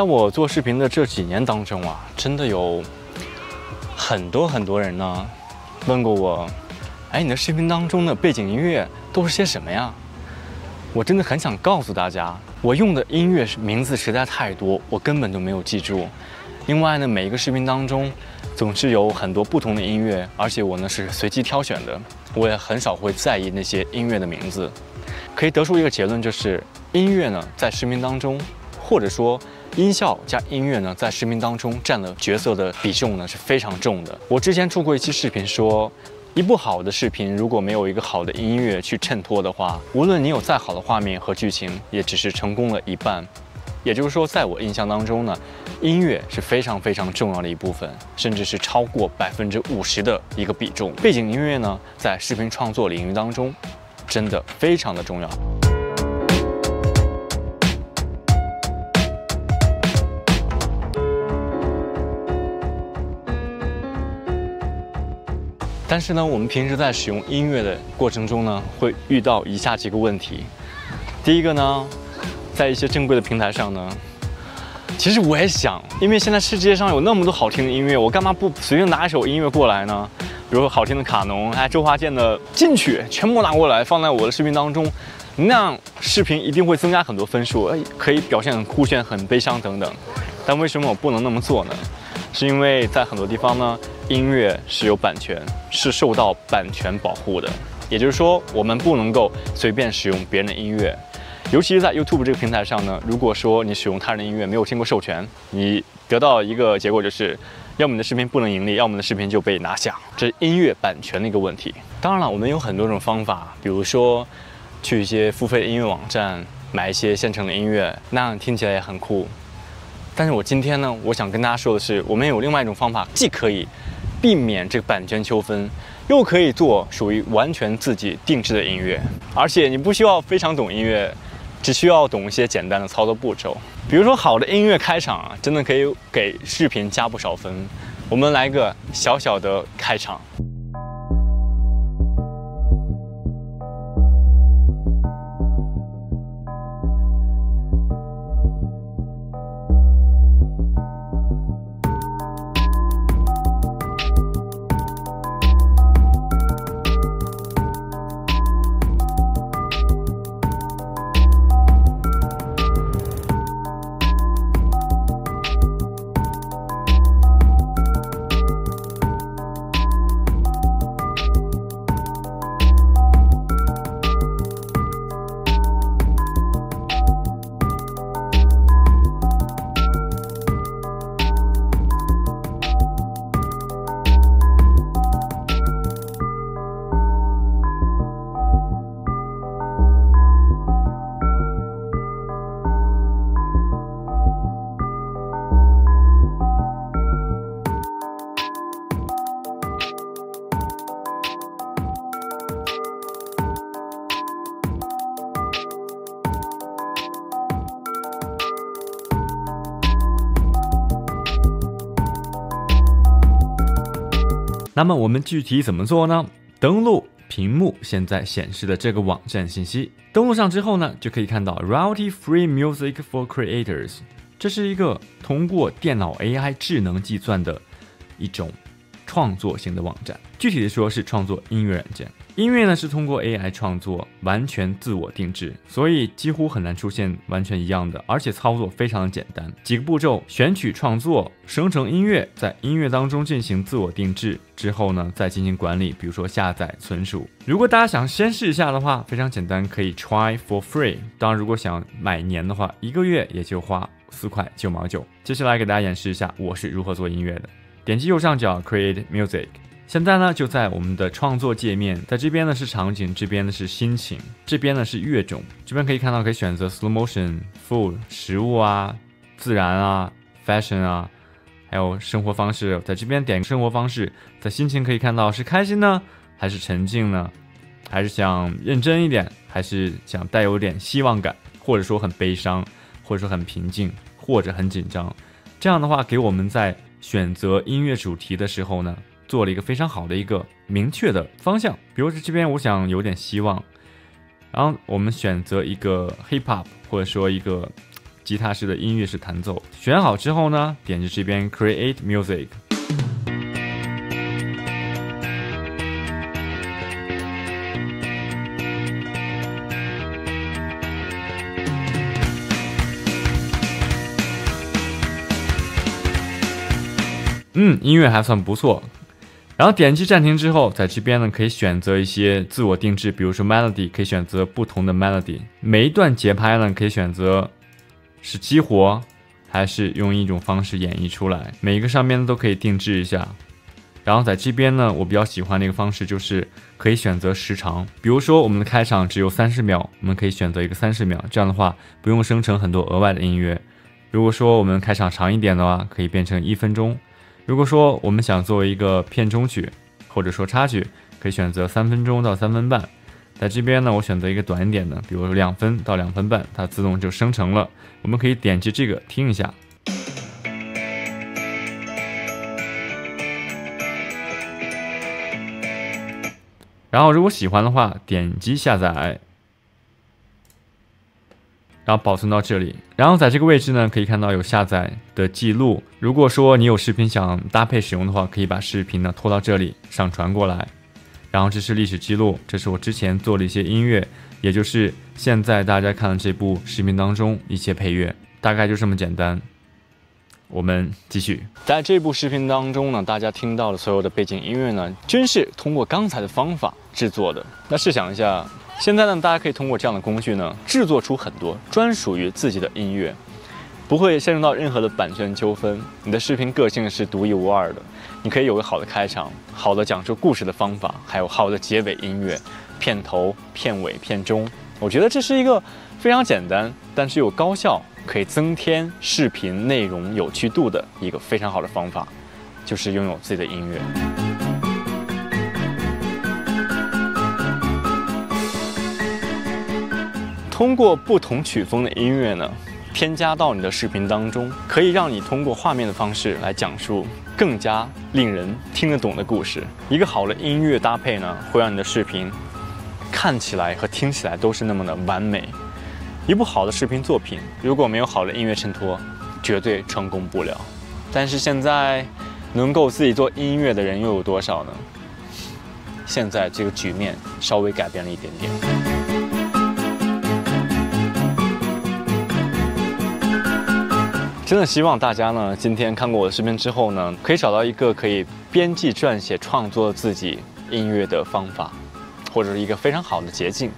在我做视频的这几年当中啊，真的有很多很多人呢问过我，哎，你的视频当中的背景音乐都是些什么呀？我真的很想告诉大家，我用的音乐名字实在太多，我根本就没有记住。另外呢，每一个视频当中总是有很多不同的音乐，而且我呢是随机挑选的，我也很少会在意那些音乐的名字。可以得出一个结论，就是音乐呢在视频当中，或者说音效加音乐呢在视频当中占的角色的比重呢是非常重的。我之前出过一期视频说，一部好的视频如果没有一个好的音乐去衬托的话，无论你有再好的画面和剧情，也只是成功了一半。也就是说，在我印象当中呢，音乐是非常非常重要的一部分，甚至是超过百分之五十的一个比重。背景音乐呢，在视频创作领域当中，真的非常的重要。但是呢，我们平时在使用音乐的过程中呢，会遇到以下几个问题。第一个呢。在一些正规的平台上呢，其实我也想，因为现在世界上有那么多好听的音乐，我干嘛不随便拿一首音乐过来呢？比如说好听的卡农，哎，周华健的进去，全部拿过来放在我的视频当中，那样视频一定会增加很多分数，可以表现很酷炫、很悲伤等等。但为什么我不能那么做呢？是因为在很多地方呢，音乐是有版权，是受到版权保护的，也就是说，我们不能够随便使用别人的音乐。尤其是在 YouTube 这个平台上呢，如果说你使用他人的音乐没有经过授权，你得到一个结果就是，要么你的视频不能盈利，要么你的视频就被拿下，这是音乐版权的一个问题。当然了，我们有很多种方法，比如说去一些付费的音乐网站买一些现成的音乐，那样听起来也很酷。但是我今天呢，我想跟大家说的是，我们有另外一种方法，既可以避免这个版权纠纷，又可以做属于完全自己定制的音乐，而且你不需要非常懂音乐。只需要懂一些简单的操作步骤，比如说好的音乐开场啊，真的可以给视频加不少分。我们来个小小的开场。那么我们具体怎么做呢？登录屏幕现在显示的这个网站信息，登录上之后呢，就可以看到 Royalty Free Music for Creators，这是一个通过电脑 AI 智能计算的一种创作型的网站，具体的说是创作音乐软件。音乐呢是通过 AI 创作，完全自我定制，所以几乎很难出现完全一样的，而且操作非常的简单，几个步骤：选取、创作、生成音乐，在音乐当中进行自我定制之后呢，再进行管理，比如说下载、存储。如果大家想先试一下的话，非常简单，可以 try for free。当然，如果想买年的话，一个月也就花四块九毛九。接下来给大家演示一下我是如何做音乐的，点击右上角 Create Music。现在呢，就在我们的创作界面，在这边呢是场景，这边呢是心情，这边呢是乐种。这边可以看到，可以选择 slow motion、food 食物啊、自然啊、fashion 啊，还有生活方式。在这边点生活方式，在心情可以看到是开心呢，还是沉静呢，还是想认真一点，还是想带有点希望感，或者说很悲伤，或者说很平静，或者很紧张。这样的话，给我们在选择音乐主题的时候呢。做了一个非常好的一个明确的方向，比如说这边我想有点希望，然后我们选择一个 hip hop 或者说一个吉他式的音乐式弹奏。选好之后呢，点击这边 Create Music。嗯，音乐还算不错。然后点击暂停之后，在这边呢可以选择一些自我定制，比如说 melody，可以选择不同的 melody。每一段节拍呢可以选择是激活，还是用一种方式演绎出来。每一个上面都可以定制一下。然后在这边呢，我比较喜欢的一个方式就是可以选择时长，比如说我们的开场只有三十秒，我们可以选择一个三十秒，这样的话不用生成很多额外的音乐。如果说我们开场长一点的话，可以变成一分钟。如果说我们想作为一个片中曲，或者说插曲，可以选择三分钟到三分半。在这边呢，我选择一个短一点的，比如说两分到两分半，它自动就生成了。我们可以点击这个听一下。然后如果喜欢的话，点击下载。然后保存到这里，然后在这个位置呢，可以看到有下载的记录。如果说你有视频想搭配使用的话，可以把视频呢拖到这里上传过来。然后这是历史记录，这是我之前做的一些音乐，也就是现在大家看的这部视频当中一些配乐，大概就这么简单。我们继续，在这部视频当中呢，大家听到的所有的背景音乐呢，均是通过刚才的方法制作的。那试想一下。现在呢，大家可以通过这样的工具呢，制作出很多专属于自己的音乐，不会陷入到任何的版权纠纷。你的视频个性是独一无二的，你可以有个好的开场，好的讲述故事的方法，还有好的结尾音乐，片头、片尾、片中。我觉得这是一个非常简单，但是又高效，可以增添视频内容有趣度的一个非常好的方法，就是拥有自己的音乐。通过不同曲风的音乐呢，添加到你的视频当中，可以让你通过画面的方式来讲述更加令人听得懂的故事。一个好的音乐搭配呢，会让你的视频看起来和听起来都是那么的完美。一部好的视频作品，如果没有好的音乐衬托，绝对成功不了。但是现在，能够自己做音乐的人又有多少呢？现在这个局面稍微改变了一点点。真的希望大家呢，今天看过我的视频之后呢，可以找到一个可以编辑、撰写、创作自己音乐的方法，或者是一个非常好的捷径。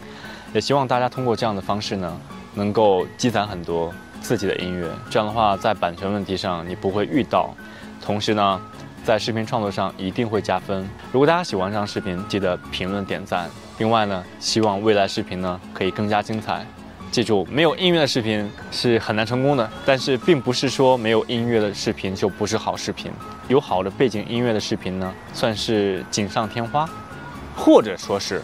也希望大家通过这样的方式呢，能够积攒很多自己的音乐。这样的话，在版权问题上你不会遇到，同时呢，在视频创作上一定会加分。如果大家喜欢这张视频，记得评论点赞。另外呢，希望未来视频呢可以更加精彩。记住，没有音乐的视频是很难成功的。但是，并不是说没有音乐的视频就不是好视频。有好的背景音乐的视频呢，算是锦上添花，或者说是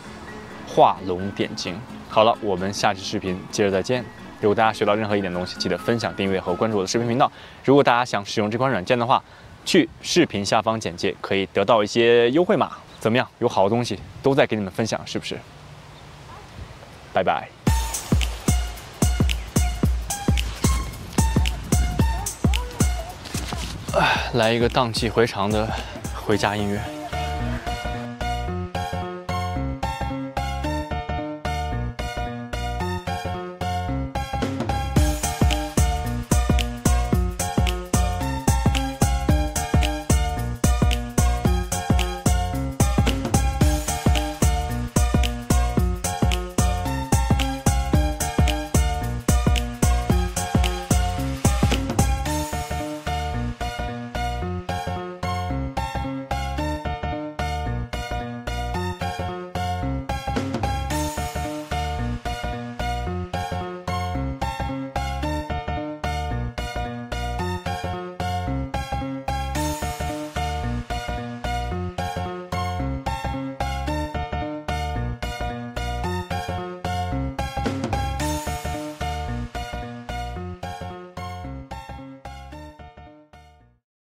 画龙点睛。好了，我们下期视频接着再见。如果大家学到任何一点东西，记得分享、订阅和关注我的视频频道。如果大家想使用这款软件的话，去视频下方简介可以得到一些优惠码。怎么样？有好东西都在给你们分享，是不是？拜拜。来一个荡气回肠的回家音乐。